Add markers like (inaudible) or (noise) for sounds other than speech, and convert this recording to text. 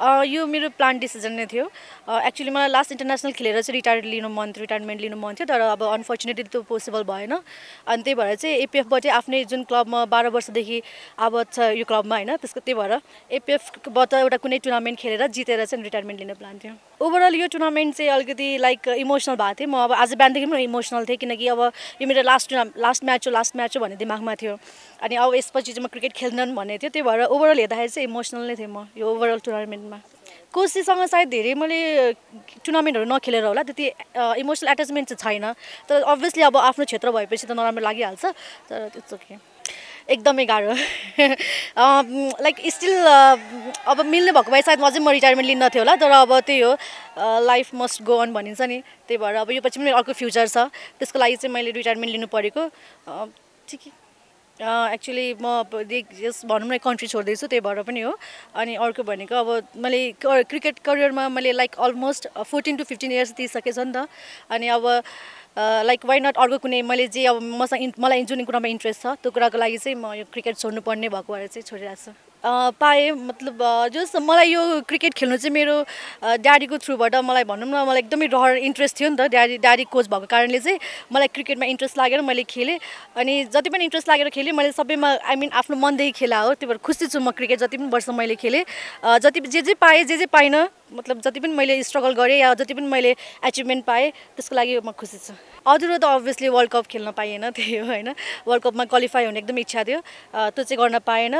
यो मेरो plan decision नै थियो। एक्चुली मलाई लास्ट इन्टरनेसनल खेलेर चाहिँ रिटायर्ड लिनु मन थियो रिटायरमेन्ट लिनु मन थियो तर अब अनफर्चुनेटली त्यो पोसिबल भएन। अनि त्यही भएर चाहिँ एपिएफबाट आफ्नै जुन क्लबमा बाह्र वर्षदेखि आबद्ध छ यो क्लबमा होइन त्यसको त्यही भएर एपिएफबाट एउटा कुनै टुर्नामेन्ट खेलेर जितेर चाहिँ रिटायरमेन्ट लिने प्लान थियो। ओभरअल यो टुर्नामेन्ट चाहिँ अलिकति लाइक इमोसनल भएको थिएँ म अब आज बिहानदेखि पनि इमोसनल थिएँ किनकि अब यो मेरो लास्ट टुर्ना लास्ट म्याच हो लास्ट म्याच हो भन्ने दिमागमा थियो। अनि अब यसपछि चाहिँ म क्रिकेट खेल्दैन भन्ने थियो। त्यही भएर ओभरअल हेर्दाखेरि चाहिँ इमोसनल नै थिएँ म यो ओभरअल टुर्नामेन्टमा कोसीसँग सायद धेरै मैले टुर्नामेन्टहरू नखेलेर होला त्यति इमोसनल एट्याचमेन्ट चाहिँ छैन। तर अभियसली अब आफ्नो क्षेत्र भएपछि त नराम्रो लागिहाल्छ। तर त्यो के एकदमै गाह्रो। (laughs) लाइक स्टिल अब मिल्ने भएको भए सायद अझै म रिटायरमेन्ट लिन्न थियो होला तर अब त्यही हो। लाइफ मस्ट गो अन भनिन्छ नि। त्यही भएर अब यो पछि पनि अर्को फ्युचर छ। त्यसको लागि चाहिँ मैले रिटायरमेन्ट लिनु परेको। ठिकै। एक्चुली म यस भनौँ न कन्ट्री छोड्दैछु त्यही भएर पनि हो। अनि अर्को भनेको अब मैले क्रिकेट करियरमा मैले like almost fourteen to fifteen years दिइसकेछ नि त। अनि अब लाइक वाइ नट अर्को कुनै मैले जे अब मसँग मलाई जुन कुरामा इन्ट्रेस्ट छ त्यो कुराको लागि चाहिँ म यो क्रिकेट छोड्नुपर्ने भएको भएर चाहिँ छोडिरहेको छु। पाएँ मतलब जस मलाई यो क्रिकेट खेल्नु चाहिँ मेरो ड्याडीको थ्रुबाट मलाई भनौँ न मलाई एकदमै रहर इन्ट्रेस्ट थियो नि त। ड्याडी ड्याडी कोच भएको कारणले चाहिँ मलाई क्रिकेटमा इन्ट्रेस्ट लागेर मैले खेलेँ। अनि जति पनि इन्ट्रेस्ट लागेर खेलेँ मैले सबैमा आई मिन आफ्नो मनदेखि खेला हो। त्यही भएर खुसी छु म क्रिकेट जति पनि वर्ष मैले खेलेँ। जति जे जे पाएँ जे जे पाइनँ मतलब जति पनि मैले स्ट्रगल गरेँ या जति पनि मैले एचिभमेन्ट पाएँ त्यसको लागि म खुसी छु। अधुरो त अभियसली वर्ल्ड कप खेल्न पाइएन त्यही हो होइन। वर्ल्ड कपमा क्वालिफाई हुने एकदम इच्छा थियो। त्यो चाहिँ गर्न पाएन।